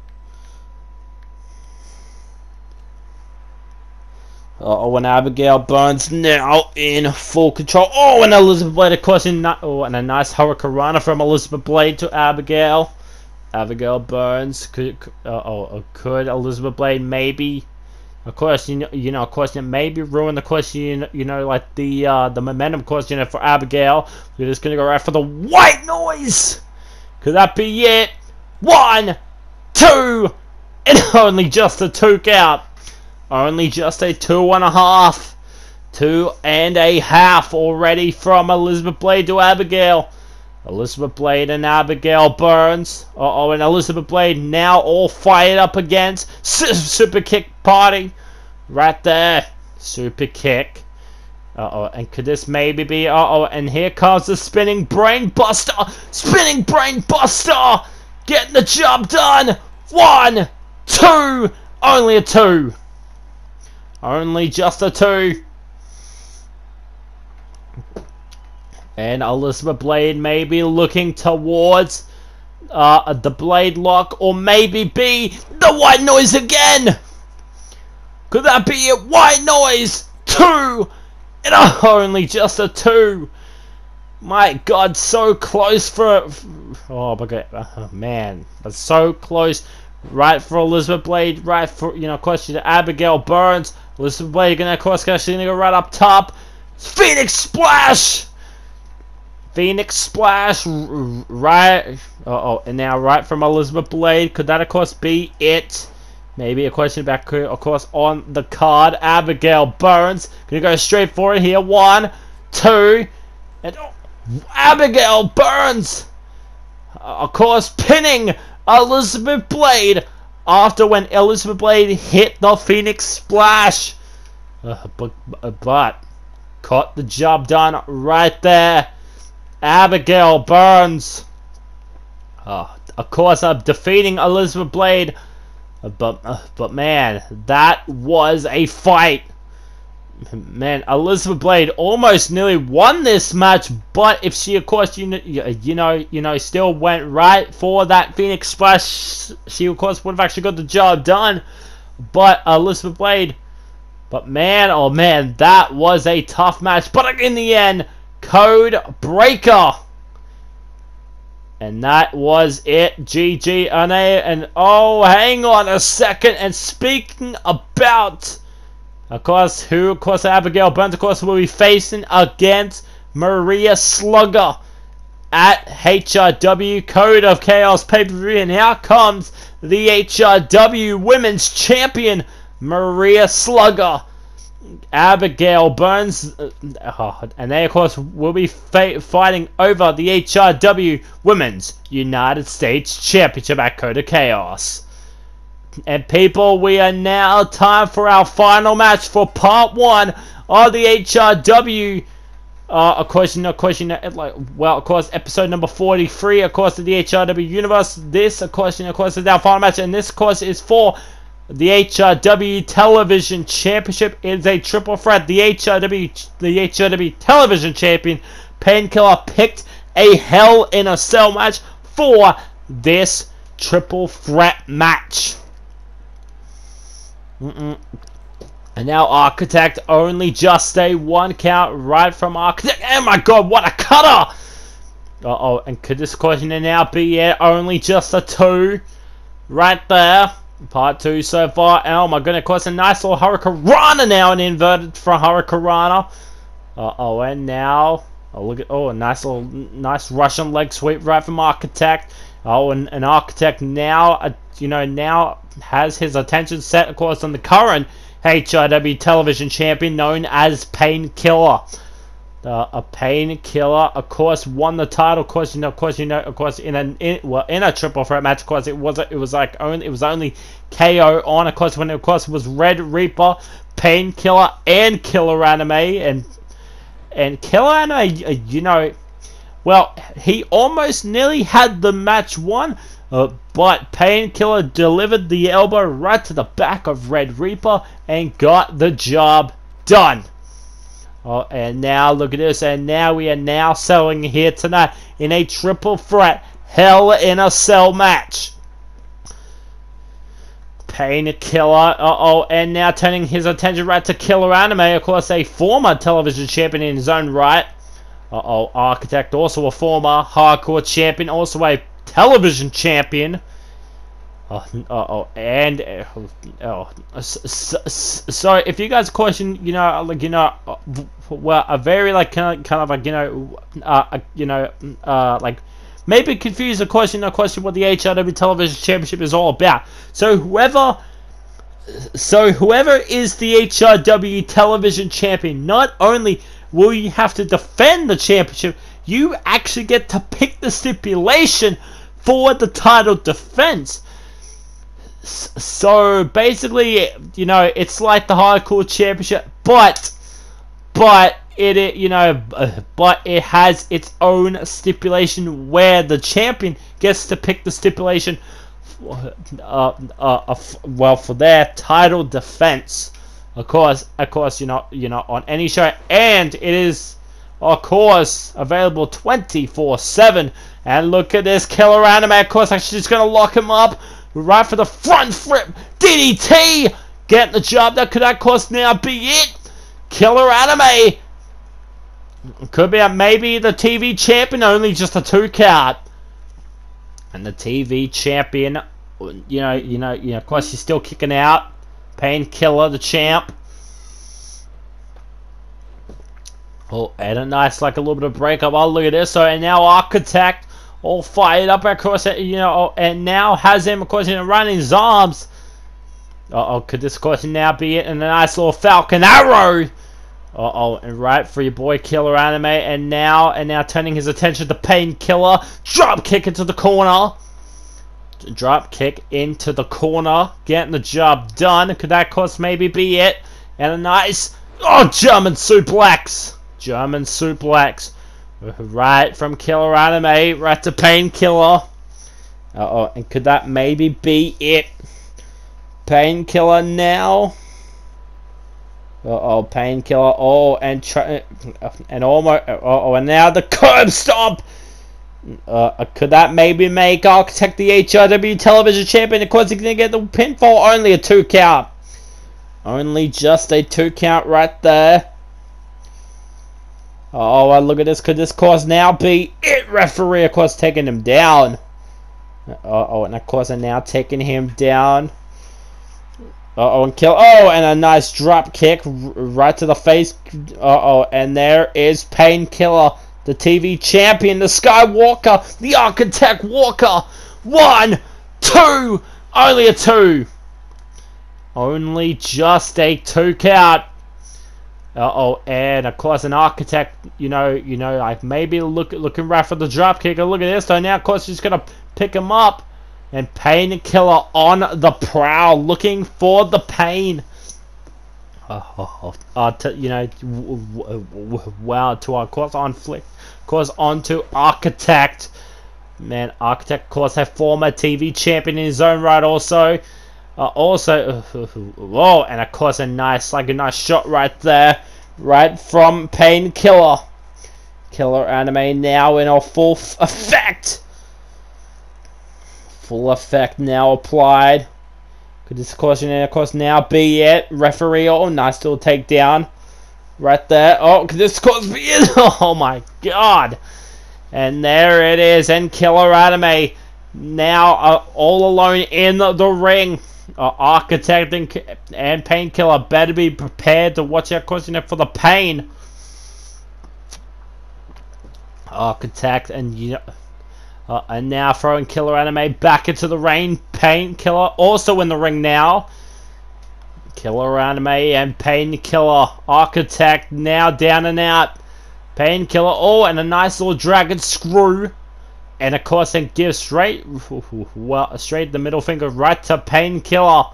Oh, and Abigail Burns now in full control. Oh, and Elizabeth Blade, of course, in oh, and a nice hurricanrana from Elizabeth Blade to Abigail. Abigail Burns could uh, oh uh, could Elizabeth Blade maybe, of course you know you know of course maybe ruin the course you know, like the uh, the momentum know for Abigail. We're just gonna go right for the white noise. Could that be it? One, two, and *laughs* only just a two count. Only just a two and a half. Two and a half already from Elizabeth Blade to Abigail. Elizabeth Blade and Abigail Burns. Uh oh, and Elizabeth Blade now all fired up against *laughs* Super Kick Party. Right there. Super Kick. Uh oh, and could this maybe be. Uh oh, and here comes the Spinning Brain Buster. Spinning Brain Buster! Getting the job done! One, two, only a two. Only just a two. And Elizabeth Blade may be looking towards uh, the Blade Lock or maybe be the White Noise again. Could that be it? White Noise! Two! And only just a two. My God, so close for... Oh, my God. Oh, man. But so close. Right for Elizabeth Blade. Right for, you know, question to Abigail Burns. Elizabeth Blade gonna, of course, gonna go right up top. Phoenix Splash! Phoenix Splash, right, uh oh, and now right from Elizabeth Blade, could that of course be it? Maybe a question back, of course, on the card, Abigail Burns, gonna go straight for it here, one, two, and oh, Abigail Burns, uh, of course, pinning Elizabeth Blade after when Elizabeth Blade hit the Phoenix Splash. Uh, but, but, caught the job done right there. Abigail Burns. Uh, of course, I'm defeating Elizabeth Blade. But, uh, but man, that was a fight. Man, Elizabeth Blade almost nearly won this match, but if she, of course, you know, you know, you know, still went right for that Phoenix Splash, she, of course, would have actually got the job done. But Elizabeth Blade, but man, oh man, that was a tough match. But in the end, Code Breaker. And that was it. GG and and oh, hang on a second. And speaking about of course, who, of course, Abigail Burns, of course, will be facing against Maria Slugger at HRW Code of Chaos pay-per-view. And here comes the HRW Women's Champion, Maria Slugger. Abigail Burns, uh, oh, and they, of course, will be fighting over the HRW Women's United States Championship at Code Chaos. And people, we are now time for our final match for part one of the HRW Uh, of course, you know, of course, you know, like, well, of course, episode number 43, of course, of the HRW Universe. This, of course, you know, of course, is our final match, and this, of course, is for the HRW Television Championship. is a triple threat. The HRW, the HRW Television Champion, Painkiller, picked a Hell in a Cell match for this triple threat match. Mm -mm. And now Architect only just a one count right from Architect. Oh my god, what a cutter! Uh oh, and could this question now be it? Only just a two right there. Part two so far. Oh my goodness, of course, a nice little Hurricanrana now, an inverted for Hurricanrana. Uh oh, and now, oh look at, oh, a nice little, nice Russian leg sweep right from Architect. Oh, and an Architect now, uh, you know, now has his attention set, of course, on the current HRW television champion known as Painkiller. A painkiller, of course, won the title. Of course, you know, of course, you know, of course, in a in, well in a triple threat match. Of course, it was it was like only it was only KO on. Of course, when it, of course it was Red Reaper, Painkiller, and Killer Anime, and and Killer Anime. You know, well, he almost nearly had the match won, uh, but Painkiller delivered the elbow right to the back of Red Reaper and got the job done. Oh, and now look at this, and now we are now selling here tonight in a triple threat Hell in a Cell match. Painkiller, uh-oh, and now turning his attention right to Killer Anime, of course a former television champion in his own right. Uh-oh, Architect, also a former hardcore champion, also a television champion. Oh, uh oh, and uh, oh, so, so, if you guys question, you know, like you know, uh, well, a very like kind of, kind of like you know, uh, you know, uh, like maybe confuse the question, a question what the HRW Television Championship is all about. So whoever, so whoever is the HRW Television Champion, not only will you have to defend the championship, you actually get to pick the stipulation for the title defense. So basically, you know, it's like the hardcore championship, but but it, it you know, but it has its own stipulation where the champion gets to pick the stipulation. Uh, uh, uh, well, for their title defense, of course, of course, you know, you know, on any show, and it is, of course, available 24/7 and look at this killer anime. Of course, actually just to lock him up. We're right for the front flip. DDT. Getting the job. That could, of cost now be it. Killer anime. Could be a, maybe the TV champion. Only just a two count. And the TV champion, you know, you know, you know, of course, he's still kicking out. Painkiller, the champ. Oh, and a nice, like a little bit of breakup. Oh, look at this. So, and now Architect all fired up, of course, you know, and now has him, of course, in running his arms. Uh oh, could this, of course, now be it? And a nice little Falcon Arrow. Uh oh, and right for your boy Killer Anime, and now, and now turning his attention to Painkiller. Drop kick into the corner. Drop kick into the corner, getting the job done. Could that, course, maybe be it? And a nice, oh, German suplex. German suplex. Right from Killer Anime, right to Painkiller. Uh oh, and could that maybe be it? Painkiller now. Uh oh, Painkiller. Oh, and and almost. Uh oh, and now the curb stomp. Uh, could that maybe make Architect the HRW television champion? Of course, he's gonna get the pinfall. Only a two count. Only just a two count right there. Oh, look at this. Could this course now be it? Referee, of course, taking him down. Uh oh, and of course, I'm now taking him down. Uh oh, and kill. Oh, and a nice drop kick right to the face. Uh oh, and there is Painkiller, the TV champion, the Skywalker, the Architect Walker. One, two, only a two. Only just a two count. Uh oh, and of course an architect, you know, you know, like maybe look looking right for the drop kicker. Look at this, so now of course he's gonna pick him up, and Painkiller on the prowl, looking for the pain. uh, *laughs* uh, to, you know, wow, to our course on flick, course on to Architect. Man, Architect, of course, a former TV champion in his own right, also. Also, *laughs* whoa, and of course, a nice, like a nice shot right there, right from Painkiller. Killer anime now in a full effect. Full effect now applied. Could this caution of course now be it? Referee, oh nice little takedown. Right there. Oh, could this cause be it? *laughs* Oh my god. And there it is. And Killer Anime now uh, all alone in the ring. Architect and, and Painkiller better be prepared to watch out caution for the pain. Architect and you know, uh, and now throwing Killer Anime back into the rain. Painkiller also in the ring now. Killer Anime and Painkiller. Architect now down and out. Painkiller. Oh, and a nice little dragon screw. And of course, it gives straight, well, straight the middle finger right to Painkiller.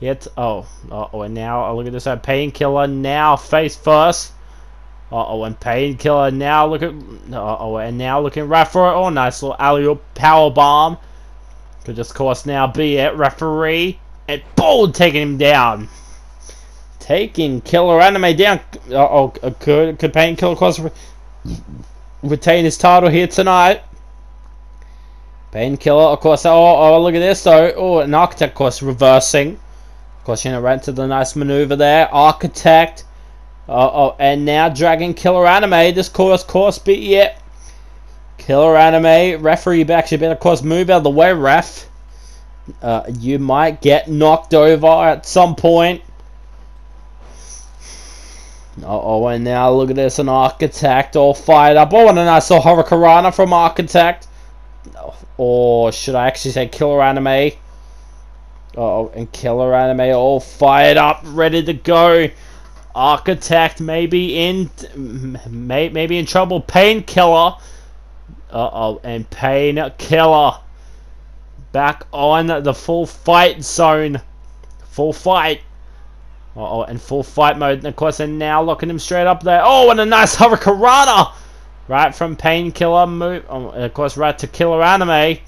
Yet, oh, uh oh, and now, oh, look at this, Painkiller now face first. Uh oh, and Painkiller now looking. Uh oh, and now looking right for it. Oh, nice little alley power bomb. Could just, course, now be it. Referee. And bold taking him down. Taking Killer Anime down. Uh oh, uh, could, could Painkiller, of course, retain his title here tonight. Painkiller, of course. Oh, oh, look at this, though. Oh, an Architect, of course, reversing. Of course, you know, to the nice maneuver there. Architect. Uh oh, and now Dragon Killer Anime. This course, course beat yet. Killer Anime. Referee back should better course move out of the way, ref. Uh, you might get knocked over at some point. Uh oh, and now look at this, an Architect all fired up. Oh, and a nice little from Architect. Or should I actually say Killer Anime? Oh, and Killer Anime all fired up, ready to go. Architect maybe in may, maybe in trouble. Painkiller. Uh oh, and Painkiller back on the full fight zone. Full fight. Uh oh, and full fight mode. And of course, they're now locking him straight up there. Oh, and a nice *laughs* Hurricanrana! Right from Painkiller move. Oh, of course, right to Killer Anime.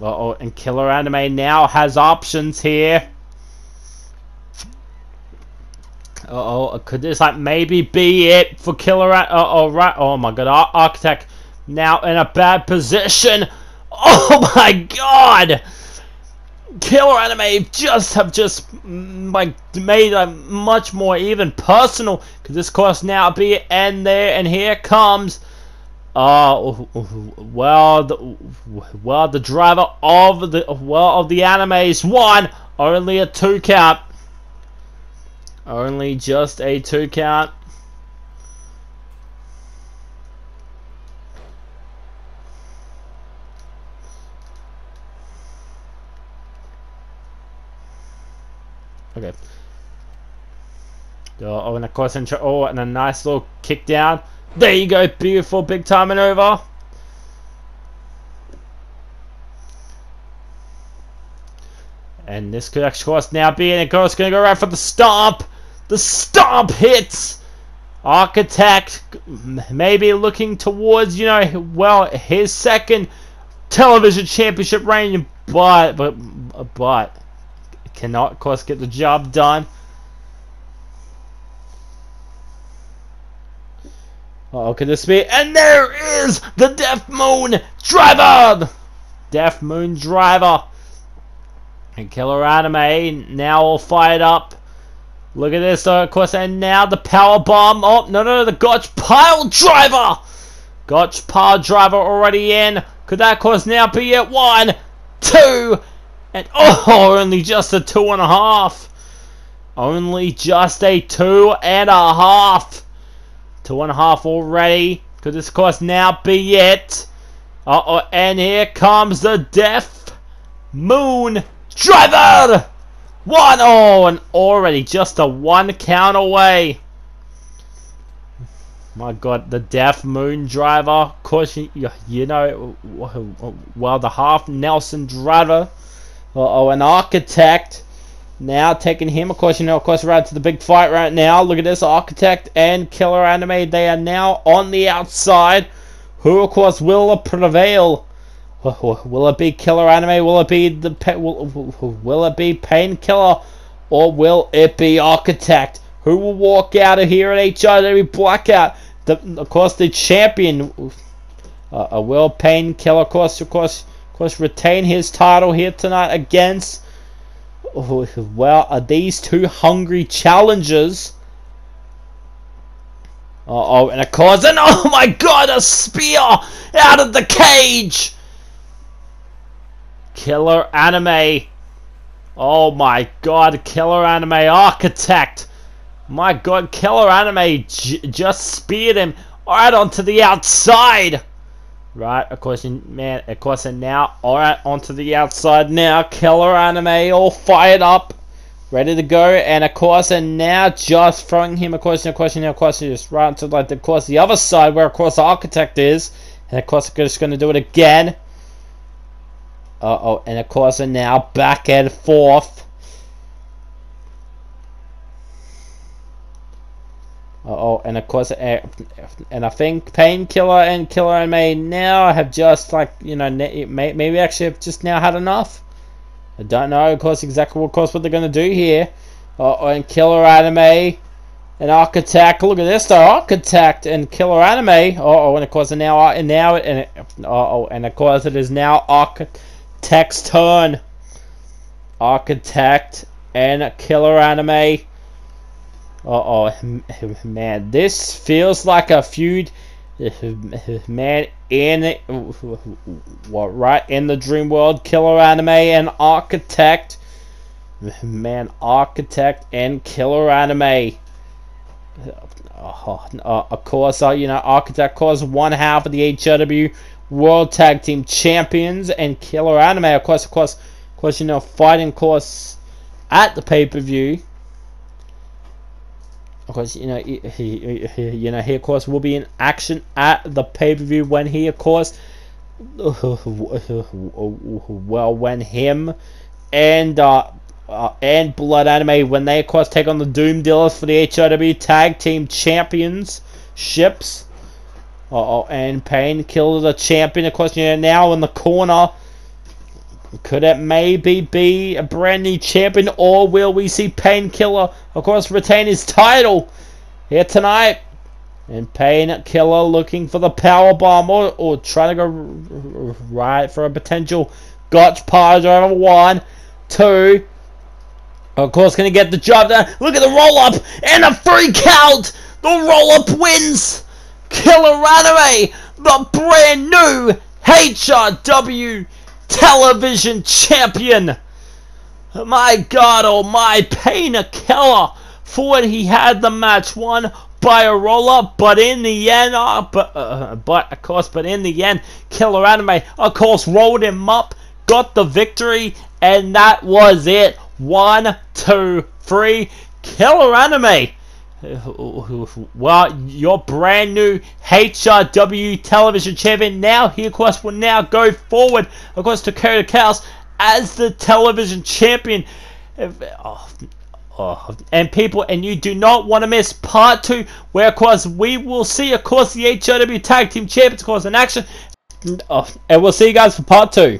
Oh, and Killer Anime now has options here. Uh oh, could this like maybe be it for Killer? Uh oh, right. Oh my god, Ar Architect now in a bad position. *laughs* Oh my god! Killer Anime just have just mm, like made a much more even personal. Could this course now be? And there and here comes. Uh, well, the, well, the driver of the well of the animes one only a two count. Only just a two count. Okay. Oh, and of course, oh, and a nice little kick down. There you go, beautiful big time maneuver. And this could actually course now be, and of course, going to go right for the stomp. The stomp hits! Architect maybe looking towards, you know, well, his second television championship reign, but, but, but, cannot, of course, get the job done. Oh, can this be? And there is the Death Moon Driver! Death Moon Driver. And Killer Anime now all fired up. Look at this, of course, and now the power bomb. Oh, no, no, the Gotch pile driver. Gotch pile driver already in. Could that of course now be at one, two, and oh, only just a two and a half. Only just a two and a half. Two and a half already. Could this course now be it? Uh oh, and here comes the Death Moon Driver. One! Oh, and already just a one count away. My god, the Death Moon Driver. Course, you, you know, well, the half Nelson Driver. Oh, an Architect. now taking him, of course, you know, of course, right to the big fight right now. Look at this, Architect and Killer Anime. They are now on the outside. Who, of course, will prevail? Will it be Killer Anime? Will it be the will, will it be Painkiller? Or will it be Architect? Who will walk out of here at HRW Blackout? The, of course, the champion, uh, Will Painkiller, of course, of course, course, retain his title here tonight against well, are these two hungry challengers? Uh oh, and of course, and oh my god, a spear out of the cage! Killer Anime. Oh my god, Killer Anime Architect. My god, Killer Anime just speared him right onto the outside. Right, of course, man, of course, and now, alright, onto the outside now, Killer Anime all fired up, ready to go, and of course, and now just throwing him, of course, course, of course, just right to, like, of course, the other side, where, of course, the Architect is, and of course, just going to do it again. Uh-oh, and of course, and now back and forth. Oh, and of course, eh, and I think Painkiller and Killer and now have just like you know maybe actually have just now had enough. I don't know, of course, exactly what course what they're going to do here. Oh, and Killer Anime and Architect. Look at this though, Architect and Killer Anime. Oh, and of course, and now and now and oh, and of course it is now Architect's turn. Architect and Killer Anime uh oh, man, this feels like a feud, man. In what right in the dream world, killer anime and architect, man, architect and killer anime. Uh, uh, of course, uh, you know, architect, course, one half of the HRW World Tag Team Champions, and killer anime, of course, of course, of course, you know, fighting course at the pay per view of course, you know, he, he, he, you know, he of course will be in action at the pay per view when he, of course, well, when him and uh, uh, and Blood Anime when they, of course, take on the Doom Dealers for the HRW Tag Team Champions ships. Uh oh, and Painkiller the champion, of course, you know, now in the corner could it maybe be a brand new champion, or will we see Painkiller, of course, retain his title here tonight? And Painkiller looking for the power bomb, or, or trying to go right for a potential Gotch Pile Driver. One, two. Of course, to get the job done. Look at the roll up and a free count. The roll up wins. Killer Anime, the brand new HRW television champion. My God, oh my, Painkiller for when he had the match won by a roll-up, but in the end, uh, but, uh, but of course, but in the end, Killer Anime, of course, rolled him up, got the victory, and that was it. One, two, three, Killer Anime *laughs* well, your brand new HRW television champion now, he of course will now go forward, of course, to Code of Chaos as the television champion. Oh, oh, and people, and you do not want to miss part two, where of course we will see, of course, the HRW tag team champions, of course, in action. Oh, and we'll see you guys for part two.